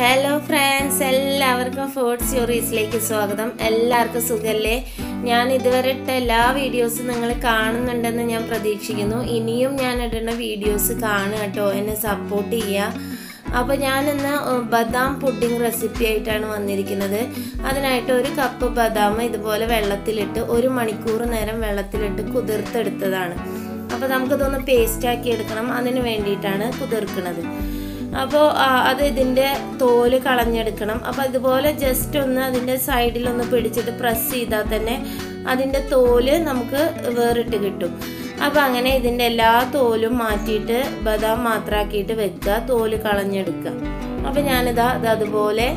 Hello friends എല്ലാവർക്കും food സ്റ്റോറീസിലേക്ക് സ്വാഗതം. എല്ലാവർക്കും സുഖല്ലേ? ഞാൻ ഇതുവരെ ഇട്ട എല്ലാ വീഡിയോസും നിങ്ങൾ കാണുന്നുണ്ടെന്ന് ഞാൻ പ്രതീക്ഷിക്കുന്നു. ഇനിയും ഞാൻ ഇടുന്ന വീഡിയോസ് കാണുക കേട്ടോ. എന്നെ സപ്പോർട്ട് ചെയ്യുക. അപ്പോൾ ഞാനിന്ന് ബദാം പുഡിംഗ് റെസിപ്പി ആയിട്ടാണ് വന്നിരിക്കുന്നത്. അതിനായിട്ട് ഒരു കപ്പ് ബദാം ഇതുപോലെ വെള്ളത്തിലിട്ട് ഒരു മണിക്കൂർ നേരം വെള്ളത്തിലിട്ട് കുതിർത്തെടുത്തതാണ്. അപ്പോൾ നമുക്കിതൊന്ന് പേസ്റ്റാക്കി എടുക്കണം. അതിന് വേണ്ടിയിട്ടാണ് കുതിർക്കുന്നത്. അപ്പോൾ അത് ഇതിന്റെ തോൽ കളഞ്ഞെടുക്കണം. അപ്പോൾ ഇതുപോലെ ജസ്റ്റ് ഒന്ന് അതിന്റെ സൈഡിലൊന്ന് പിടിച്ചിട്ട് പ്രസ് ചെയ്താൽ തന്നെ അതിന്റെ തോൽ നമുക്ക് വേറിട്ട് കിട്ടും. അപ്പോൾ അങ്ങനെ ഇതിന്റെ എല്ലാ തോലും മാറ്റിയിട്ട് ബദാം മാത്രമാക്കിയിട്ട് വെക്കുക തോൽ കളഞ്ഞെടുക്കുക. അപ്പോൾ ഞാനിതാ അത് അതുപോലെ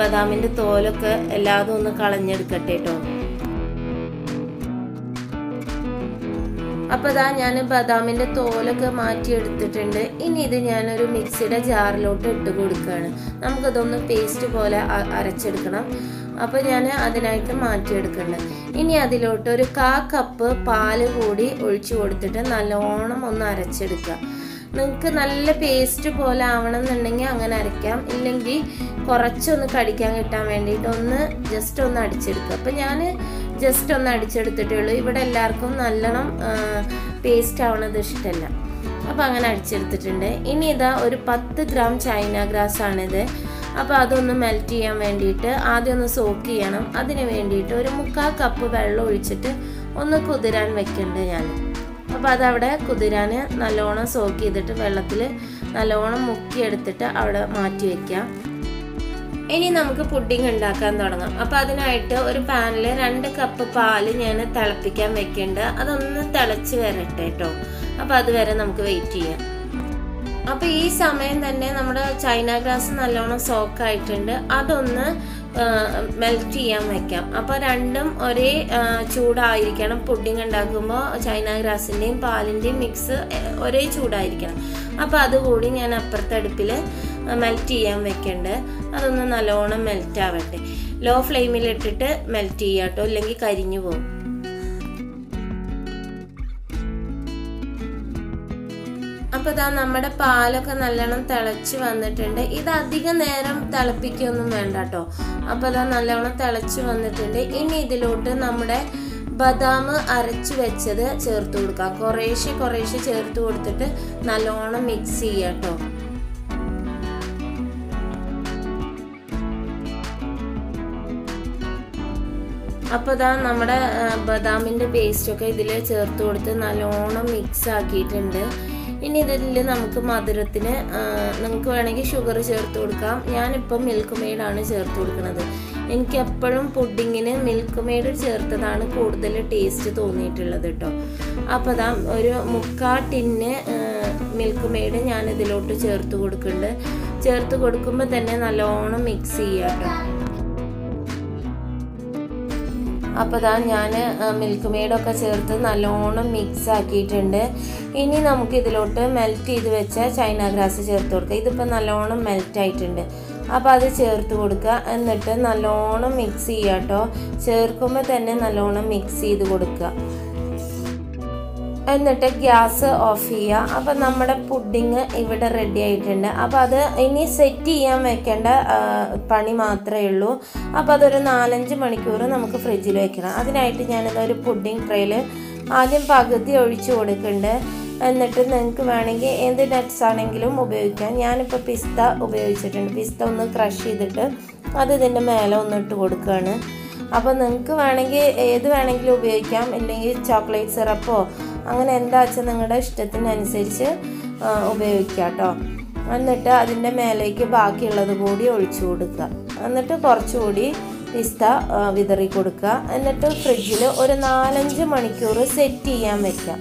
ബദാമിന്റെ തോലൊക്കെ എല്ലാതും ഒന്ന് കളഞ്ഞെടുക്കട്ടെ കേട്ടോ അപ്പോൾ അതാ ഞാൻ ബദാമിന്റെ തോലൊക്കെ മാറ്റി മാറ്റിയെടുത്തിട്ടുണ്ട്. ഇനി ഇത് ഞാനൊരു മിക്സിയുടെ ജാറിലോട്ട് ഇട്ട് കൊടുക്കുകയാണ് നമുക്കതൊന്ന് പേസ്റ്റ് പോലെ അരച്ചെടുക്കണം. അപ്പോൾ ഞാൻ അതിനായിട്ട് മാറ്റിയെടുക്കുന്നുണ്ട് ഇനി അതിലോട്ട് ഒരു കാ കപ്പ് പാൽ കൂടി ഒഴിച്ചു കൊടുത്തിട്ട് നല്ലോണം ഒന്ന് അരച്ചെടുക്കുക. നിങ്ങൾക്ക് നല്ല പേസ്റ്റ് പോലെ ആവണം എന്നുണ്ടെങ്കിൽ അങ്ങനെ അരയ്ക്കാം. ഇല്ലെങ്കിൽ കുറച്ചൊന്ന് കടിക്കാൻ കിട്ടാൻ വേണ്ടിയിട്ട് ഒന്ന് ജസ്റ്റ് ഒന്ന് അടിച്ചെടുക്കുക. അപ്പം ഞാൻ ജസ്റ്റ് ഒന്ന് അടിച്ചെടുത്തിട്ടേ ഉള്ളൂ. ഇവിടെ എല്ലാവർക്കും നല്ലോണം പേസ്റ്റ് ആവണത് ഇഷ്ടമല്ല അപ്പോൾ അങ്ങനെ അടിച്ചെടുത്തിട്ടുണ്ട്. ഇനി ഇതാ ഒരു പത്ത് ഗ്രാം ചൈന ഗ്രാസ് ആണിത്. അപ്പോൾ അതൊന്ന് മെൽറ്റ് ചെയ്യാൻ വേണ്ടിയിട്ട് ആദ്യം ഒന്ന് സോക്ക് ചെയ്യണം. അതിന് വേണ്ടിയിട്ട് ഒരു മുക്കാൽ കപ്പ് വെള്ളം ഒഴിച്ചിട്ട് ഒന്ന് കുതിരാൻ വെക്കുന്നുണ്ട് ഞാൻ. അപ്പോൾ അതവിടെ കുതിരാൻ നല്ലോണം സോക്ക് ചെയ്തിട്ട് വെള്ളത്തിൽ നല്ലോണം മുക്കിയെടുത്തിട്ട് അവിടെ മാറ്റി വയ്ക്കാം ഇനി നമുക്ക് പുഡിംഗ് ഉണ്ടാക്കാൻ തുടങ്ങാം. അപ്പോൾ അതിനായിട്ട് ഒരു പാനിൽ രണ്ട് കപ്പ് പാൽ ഞാൻ തിളപ്പിക്കാൻ വെക്കുന്നുണ്ട് അതൊന്ന് തിളച്ച് വരട്ടെ കേട്ടോ അപ്പോൾ അതുവരെ നമുക്ക് വെയിറ്റ് ചെയ്യാം. അപ്പോൾ ഈ സമയം തന്നെ നമ്മുടെ ചൈന ഗ്രാസ് നല്ലോണം സോക്ക് ആയിട്ടുണ്ട്. അതൊന്ന് മെൽറ്റ് ചെയ്യാൻ വെക്കാം. അപ്പോൾ രണ്ടും ഒരേ ചൂടായിരിക്കണം. പുഡിംഗ് ഉണ്ടാക്കുമ്പോൾ ചൈന ഗ്രാസിന്റെയും പാലിന്റെയും മിക്സ് ഒരേ ചൂടായിരിക്കണം. അപ്പോൾ അതുകൂടി ഞാൻ അപ്പുറത്തെ അടുപ്പിൽ മെൽറ്റ് ചെയ്യാൻ വെക്കേണ്ടത് അതൊന്ന് നല്ലോണം മെൽറ്റ് ആവട്ടെ. ലോ ഫ്ലെയിമിൽ ഇട്ടിട്ട് മെൽറ്റ് ചെയ്യാം കേട്ടോ ഇല്ലെങ്കിൽ കരിഞ്ഞു പോകും. അപ്പോൾ ഇതാ നമ്മുടെ പാലൊക്കെ നല്ലോണം തിളച്ച് വന്നിട്ടുണ്ട്. ഇത് അധികം നേരം തിളപ്പിക്കൊന്നും വേണ്ട കേട്ടോ അപ്പോൾ ഇതാ നല്ലോണം തിളച്ച് വന്നിട്ടുണ്ട്. ഇനി ഇതിലോട്ട് നമ്മുടെ ബദാം അരച്ച് വെച്ചത് ചേർത്ത് കൊടുക്കുക കുറേശ്ശെ കുറേശ്ശെ ചേർത്ത് കൊടുത്തിട്ട് നല്ലോണം മിക്സ് ചെയ്യാം കേട്ടോ അപ്പോൾ ഇതാ നമ്മുടെ ബദാമിന്റെ പേസ്റ്റൊക്കെ ഇതിൽ ചേർത്ത് കൊടുത്ത് നല്ലോണം മിക്സ് ആക്കിയിട്ടുണ്ട്. ഇനി ഇതിൽ നമുക്ക് മധുരത്തിന് നമുക്ക് വേണമെങ്കിൽ ഷുഗർ ചേർത്ത് കൊടുക്കാം. ഞാനിപ്പം മിൽക്ക് മെയ്ഡാണ് ചേർത്ത് കൊടുക്കുന്നത് എനിക്ക് എപ്പോഴും പുഡിങ്ങിന് മിൽക്ക് മെയ്ഡ് ചേർത്തതാണ് കൂടുതൽ ടേസ്റ്റ് തോന്നിയിട്ടുള്ളത് കേട്ടോ അപ്പോൾ അതാ ഒരു മുക്കാ ടിന്ന് മിൽക്ക് മെയ്ഡ് ഞാൻ ഇതിലോട്ട് ചേർത്ത് കൊടുക്കുന്നുണ്ട് ചേർത്ത് കൊടുക്കുമ്പോൾ തന്നെ നല്ലോണം മിക്സ് ചെയ്യാം കേട്ടോ അപ്പോൾ ഇതാ ഞാൻ മിൽക്ക് മെയ്ഡൊക്കെ ചേർത്ത് നല്ലോണം മിക്സ് ആക്കിയിട്ടുണ്ട്. ഇനി നമുക്ക് ഇതിലോട്ട് മെൽറ്റ് ചെയ്ത് വെച്ച ചൈന ഗ്രാസ് ചേർത്ത് കൊടുക്കുക ഇതിപ്പോൾ നല്ലോണം മെൽറ്റ് ആയിട്ടുണ്ട്. അപ്പോൾ അത് ചേർത്ത് കൊടുക്കുക. എന്നിട്ട് നല്ലോണം മിക്സ് ചെയ്യുക കേട്ടോ ചേർക്കുമ്പോൾ തന്നെ നല്ലോണം മിക്സ് ചെയ്ത് കൊടുക്കുക. എന്നിട്ട് ഗ്യാസ് ഓഫ് ചെയ്യുക. അപ്പോൾ നമ്മുടെ പുഡിങ് ഇവിടെ റെഡി ആയിട്ടുണ്ട്. അപ്പോൾ അത് ഇനി സെറ്റ് ചെയ്യാൻ വെക്കേണ്ട പണി മാത്രമേ ഉള്ളൂ. അപ്പോൾ അതൊരു നാലഞ്ച് മണിക്കൂർ നമുക്ക് ഫ്രിഡ്ജിൽ വെക്കണം. അതിനായിട്ട് ഞാനിത് ഒരു പുഡിങ് ട്രേയിൽ ആദ്യം പകുതി ഒഴിച്ച് കൊടുക്കുന്നുണ്ട്. എന്നിട്ട് നിങ്ങൾക്ക് വേണമെങ്കിൽ എന്ത് നട്ട്സ് ആണെങ്കിലും ഉപയോഗിക്കാം. ഞാനിപ്പോൾ പിസ്ത ഉപയോഗിച്ചിട്ടുണ്ട്. പിസ്ത ഒന്ന് ക്രഷ് ചെയ്തിട്ട് അത് ഇതിന്റെ മേലെ ഒന്ന് ഇട്ട് കൊടുക്കുകയാണ്. അപ്പോൾ നിങ്ങൾക്ക് വേണമെങ്കിൽ ഏത് വേണമെങ്കിലും ഉപയോഗിക്കാം. ഇല്ലെങ്കിൽ ചോക്ലേറ്റ് സിറപ്പോ അങ്ങനെ എന്താ വെച്ചാൽ നിങ്ങളുടെ ഇഷ്ടത്തിനനുസരിച്ച് ഉപയോഗിക്കാം കേട്ടോ. എന്നിട്ട് അതിന്റെ മേലേക്ക് ബാക്കിയുള്ളത് കൂടി ഒഴിച്ചു കൊടുക്കുക. എന്നിട്ട് കുറച്ചുകൂടി പിസ്ത വിതറി കൊടുക്കുക. എന്നിട്ട് ഫ്രിഡ്ജിൽ ഒരു നാലഞ്ച് മണിക്കൂർ സെറ്റ് ചെയ്യാൻ വെക്കാം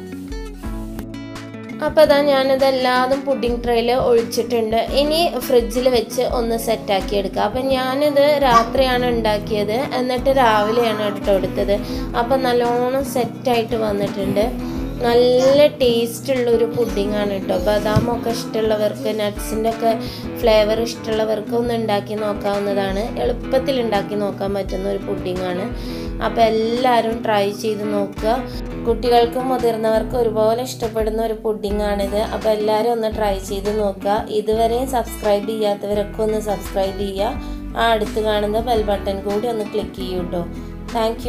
അപ്പോൾ ഇതാ ഞാനിതെല്ലാതും പുഡിംഗ് ട്രേയിൽ ഒഴിച്ചിട്ടുണ്ട്. ഇനി ഫ്രിഡ്ജിൽ വെച്ച് ഒന്ന് സെറ്റാക്കി എടുക്കുക. അപ്പം ഞാനിത് രാത്രിയാണ് ഉണ്ടാക്കിയത്. എന്നിട്ട് രാവിലെയാണ് കേട്ടോ എടുത്തത്. അപ്പം നല്ലോണം സെറ്റായിട്ട് വന്നിട്ടുണ്ട്. നല്ല ടേസ്റ്റ് ഉള്ള ഒരു ആണ് കേട്ടോ ബദാമൊക്കെ ഇഷ്ടമുള്ളവർക്ക് നട്ട്സിന്റെ ഒക്കെ ഫ്ലേവർ ഇഷ്ടമുള്ളവർക്ക് ഒന്ന് ഉണ്ടാക്കി നോക്കാവുന്നതാണ്. എളുപ്പത്തിൽ ഉണ്ടാക്കി നോക്കാൻ പറ്റുന്ന ഒരു പുഡിംഗ് ആണ് അപ്പോൾ എല്ലാവരും ട്രൈ ചെയ്ത് നോക്കുക. കുട്ടികൾക്കും മുതിർന്നവർക്കും ഒരുപോലെ ഇഷ്ടപ്പെടുന്ന ഒരു പുഡിംഗ് ആണിത് അപ്പോൾ എല്ലാവരും ഒന്ന് ട്രൈ ചെയ്ത് നോക്കുക. ഇതുവരെയും സബ്സ്ക്രൈബ് ചെയ്യാത്തവരൊക്കെ ഒന്ന് സബ്സ്ക്രൈബ് ചെയ്യുക. ആ അടുത്ത് കാണുന്ന ബെൽ ബട്ടൺ കൂടി ഒന്ന് ക്ലിക്ക് ചെയ്യൂട്ടോ താങ്ക്